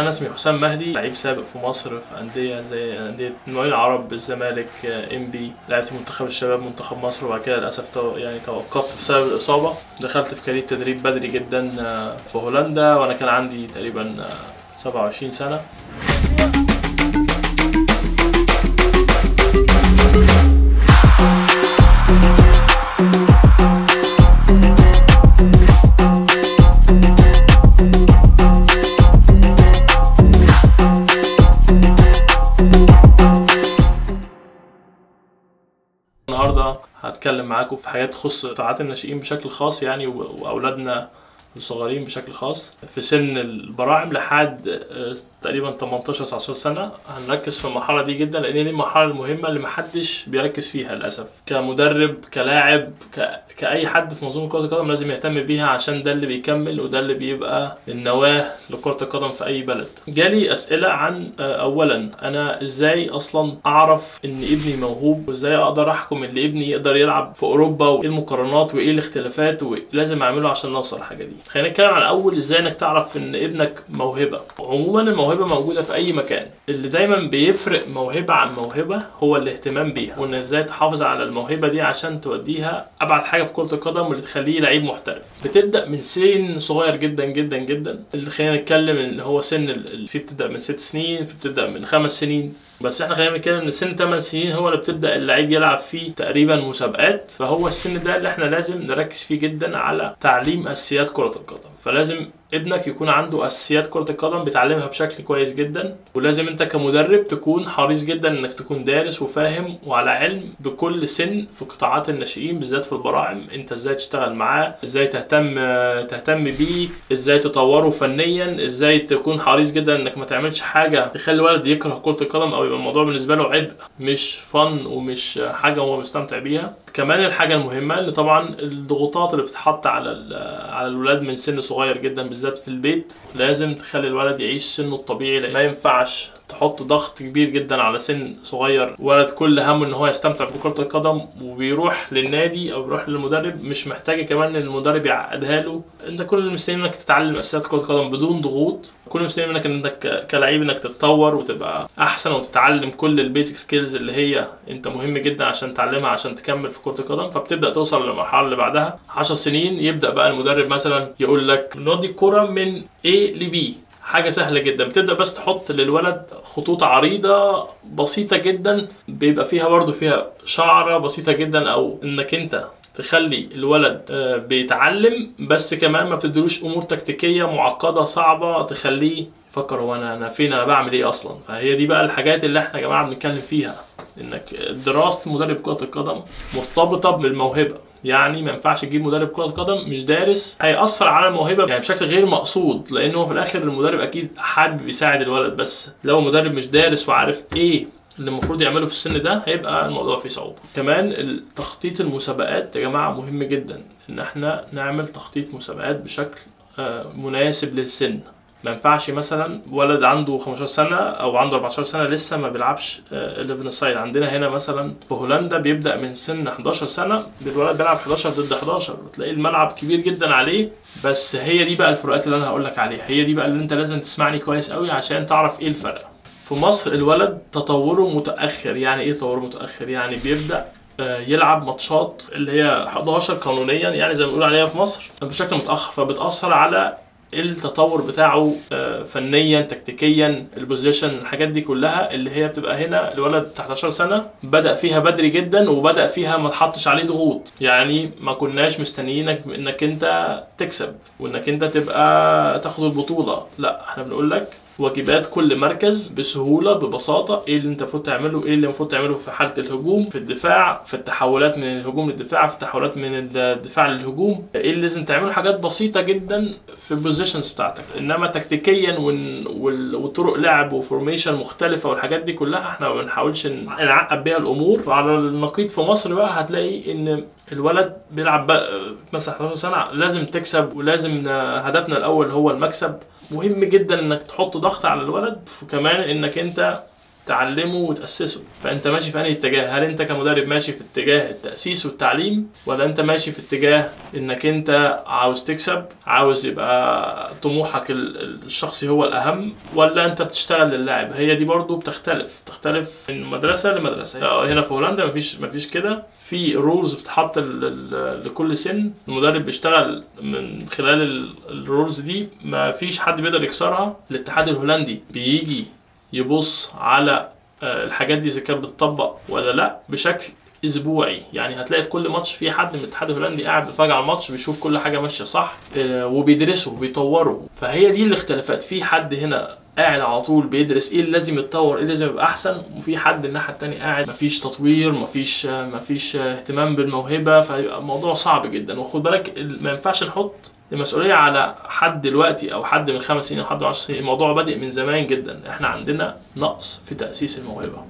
أنا اسمي حسام مهدي لعيب سابق في مصر في أندية زي أندية المقاولين العرب الزمالك إم بي. لعبت في منتخب الشباب منتخب مصر وبعد كده للأسف يعني توقفت بسبب الإصابة. دخلت في كارير تدريب بدري جدا آه، في هولندا وأنا كان عندي تقريبا آه، 27 سنة. هتكلم معاكم في حاجات تخص قطاعات الناشئين بشكل خاص يعني وأولادنا الصغيرين بشكل خاص. في سن البراعم لحد آه، تقريبا 18 19 سنة هنركز في المرحلة دي جدا لأن دي المرحلة المهمة اللي محدش بيركز فيها للأسف. كمدرب كلاعب ك... كأي حد في منظومة كرة القدم لازم يهتم بيها عشان ده اللي بيكمل وده اللي بيبقى النواة لكرة القدم في أي بلد. جالي أسئلة عن آه، اولا أنا إزاي أصلا أعرف إن ابني موهوب؟ وإزاي أقدر أحكم إن ابني يقدر يلعب في أوروبا؟ وإيه المقارنات؟ وإيه الاختلافات؟ ولازم أعمله عشان نوصل الحاجة دي. خلينا نتكلم عن الأول إزاي إنك تعرف إن ابنك موهبة. عموما الموهبة موجودة في أي مكان. اللي دايما بيفرق موهبة عن موهبة هو الاهتمام بيها وإن إزاي تحافظ على الموهبة دي عشان توديها أبعد حاجة في كرة القدم واللي تخليه لعيب محترف. بتبدأ من سن صغير جدا جدا جدا. اللي خلينا نتكلم إن هو سن فيه بتبدأ من ست سنين في بتبدأ من خمس سنين. بس إحنا خلينا نتكلم إن سن 8 سنين هو اللي بتبدأ اللعيب يلعب فيه تقريبا مسابقات فهو السن ده اللي إحنا لازم نركز فيه جدا على تعليم أساسيات كرة القدم. فلازم ابنك يكون عنده أساسيات كرة القدم بيتعلمها بشكل كويس جدا ولازم أنت كمدرب تكون حريص جدا إنك تكون دارس وفاهم وعلى علم بكل سن في قطاعات الناشئين بالذات في البراعم. أنت إزاي تشتغل معاه إزاي تهتم تهتم بيه إزاي تطوره فنيا إزاي تكون حريص جدا إنك ما تعملش حاجة تخلي الولد يكره كرة القدم أو يبقى الموضوع بالنسبة له عبء مش فن ومش حاجة هو مستمتع بيها. كمان الحاجة المهمة اللي طبعا الضغوطات اللي بتتحط على على الولاد من سن صغير جدا بالذات في البيت لازم تخلي الولد يعيش سنه الطبيعي لأن ما ينفعش تحط ضغط كبير جدا على سن صغير ولد كل همه إن هو يستمتع بكرة القدم وبيروح للنادي أو بيروح للمدرب. مش محتاج كمان إن المدرب يعقدها له. أنت كل اللي مستني إنك تتعلم أساسيات كرة القدم بدون ضغوط. كل مستني منك انك ك- كلاعب إنك تتطور وتبقى أحسن وتتعلم كل ال basic skills اللي هي أنت مهم جدا عشان تعلمها عشان تكمل في كرة القدم. فبتبدأ توصل للمرحلة اللي بعدها. 10 سنين يبدأ بقى المدرب مثلا يقول لك نودي الكرة من A ل B. حاجة سهلة جدا. بتبدأ بس تحط للولد خطوط عريضة بسيطة جدا بيبقى فيها برضو فيها شعرة بسيطة جدا أو إنك أنت تخلي الولد آه، بيتعلم بس كمان ما بتدلوش أمور تكتيكية معقدة صعبة تخليه يفكر هو أنا أنا فين أنا بعمل إيه أصلا؟ فهي دي بقى الحاجات اللي إحنا يا جماعة بنتكلم فيها إنك دراسة مدرب كرة القدم مرتبطة بالموهبة. يعني ما ينفعش تجيب مدرب كرة قدم مش دارس هيأثر على الموهبة يعني بشكل غير مقصود لأن هو في الآخر المدرب أكيد حابب يساعد الولد بس لو المدرب مش دارس وعارف إيه اللي المفروض يعمله في السن ده هيبقى الموضوع فيه صعوبة. كمان تخطيط المسابقات يا جماعة مهم جدا إن إحنا نعمل تخطيط مسابقات بشكل آه، مناسب للسن. ما ينفعش مثلا ولد عنده 15 سنة أو عنده 14 سنة لسه ما بيلعبش 11 سايد عندنا هنا مثلا في هولندا بيبدأ من سن 11 سنة الولد بيلعب 11 ضد 11 وتلاقي الملعب كبير جدا عليه. بس هي دي بقى الفروقات اللي أنا هقول لك عليها. هي دي بقى اللي أنت لازم تسمعني كويس قوي عشان تعرف إيه الفرق. في مصر الولد تطوره متأخر. يعني إيه تطوره متأخر؟ يعني بيبدأ آه، يلعب ماتشات اللي هي 11 قانونيا يعني زي ما بنقول عليها في مصر بشكل متأخر. فبتأثر على التطور بتاعه آه، فنيا تكتيكيا البوزيشن الحاجات دي كلها اللي هي بتبقى هنا. الولد تحت 10 سنة بدأ فيها بدري جدا وبدأ فيها ما تحطش عليه ضغوط. يعني ما كناش مستنيينك إنك أنت تكسب وإنك أنت تبقى تاخد البطولة. لا إحنا بنقول لك واجبات كل مركز بسهولة ببساطة. إيه اللي أنت المفروض تعمله؟ إيه اللي المفروض تعمله في حالة الهجوم؟ في الدفاع في التحولات من الهجوم للدفاع في التحولات من الدفاع للهجوم. إيه اللي لازم تعمله؟ حاجات بسيطة جدا في ال positions بتاعتك. إنما تكتيكيا. وطرق لعب و formation مختلفة والحاجات دي كلها إحنا ما بنحاولش نعقد بيها الأمور. وعلى النقيض في مصر بقى هتلاقي إن الولد بيلعب مثلا 11 سنة لازم تكسب ولازم هدفنا الأول هو المكسب. مهم جدا إنك تحط ضغط على الولد وكمان إنك أنت تعلمه وتأسسه. فأنت ماشي في أنهي اتجاه؟ هل أنت كمدرب ماشي في اتجاه التأسيس والتعليم ولا أنت ماشي في اتجاه إنك أنت عاوز تكسب عاوز يبقى طموحك ال- ال- الشخصي هو الأهم ولا أنت بتشتغل للاعب؟ هي دي برضو بتختلف بتختلف من مدرسة لمدرسة. آه، هنا في هولندا مفيش مفيش كده. في rules بتتحط لكل سن. المدرب بيشتغل من خلال ال- ال rules دي. ما فيش حد بيقدر يكسرها. الاتحاد الهولندي بيجي يبص على آه، الحاجات دي إذا كانت بتطبق ولا لأ بشكل أسبوعي. يعني هتلاقي في كل ماتش في حد من الاتحاد الهولندي قاعد بيتفرج على الماتش بيشوف كل حاجة ماشية صح آه، وبيدرسه وبيطوره فهي دي الاختلافات. في حد هنا قاعد على طول بيدرس إيه اللي لازم يتطور إيه اللي لازم يبقى أحسن وفي حد الناحية التانية قاعد مفيش تطوير مفيش آه، مفيش اهتمام بالموهبة. فيبقى الموضوع صعب جدا. وخد بالك ال- ما ينفعش نحط المسؤولية على حد دلوقتي أو حد من خمس سنين أو حد من عشر سنين الموضوع بادئ من زمان جدا. إحنا عندنا نقص في تأسيس الموهبة.